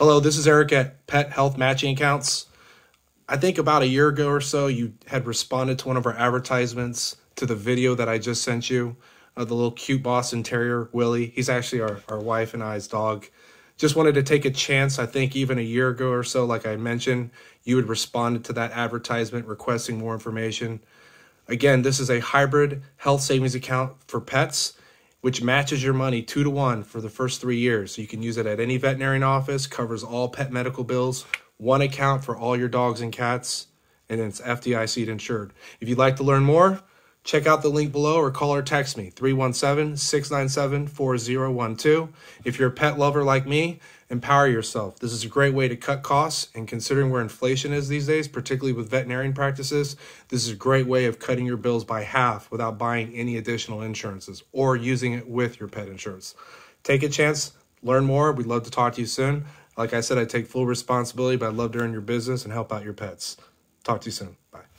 Hello, this is Eric at Pet Health Matching Accounts. I think about a year ago or so, you had responded to one of our advertisements to the video that I just sent you of the little cute Boston Terrier, Willie. He's actually our, our wife and I's dog. Just wanted to take a chance. I think even a year ago or so, like I mentioned, you had responded to that advertisement requesting more information. Again, this is a hybrid health savings account for pets, which matches your money two to one for the first three years. So you can use it at any veterinarian office, covers all pet medical bills, one account for all your dogs and cats, and it's FDIC insured. If you'd like to learn more, check out the link below or call or text me 317 697 4012. If you're a pet lover like me, empower yourself. This is a great way to cut costs, and considering where inflation is these days, particularly with veterinarian practices, this is a great way of cutting your bills by half without buying any additional insurances or using it with your pet insurance. Take a chance, learn more. We'd love to talk to you soon. Like I said, I take full responsibility, but I'd love to earn your business and help out your pets. Talk to you soon. Bye.